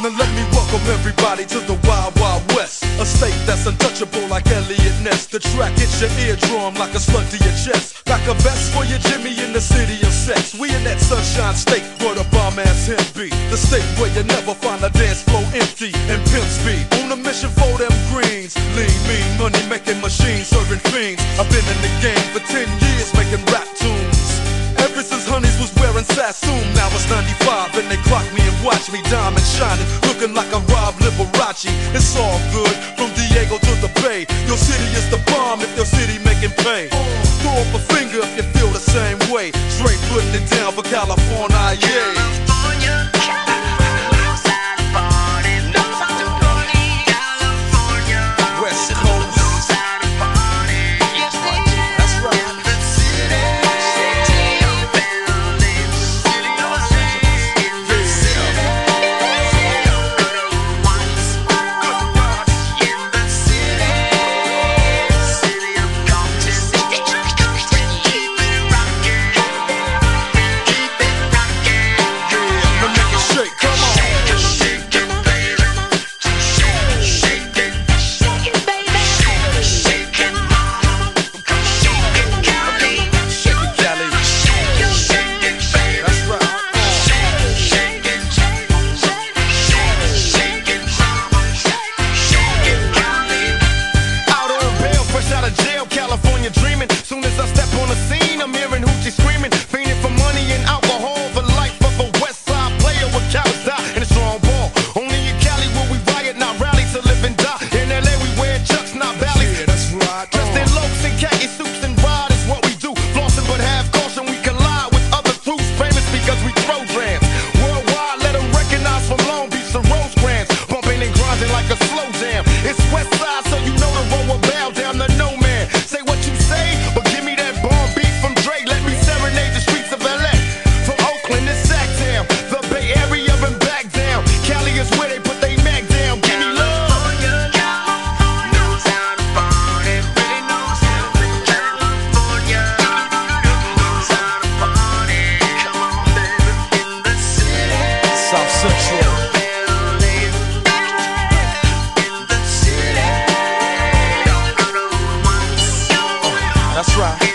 Now let me welcome everybody to the Wild Wild West. A state that's untouchable like Elliot Ness. The track hits your eardrum like a slug to your chest. Like a vest for your Jimmy in the city of sex. We in that sunshine state where the bomb ass him be. The state where you never find a dance floor empty and pimp speed. On a mission for them greens. Lean, mean, money making machines serving fiends. I've been in the game for 10 years making rap Was Sassoon, now it's 95 and they clock me and watch me diamond shining, looking like a Rob Liberace. It's all good from Diego to the Bay. Your city is the bomb if your city making pay. Throw up a finger if you feel the same way. Straight putting it down for California, yeah. Dreaming. Soon as Central. That's right.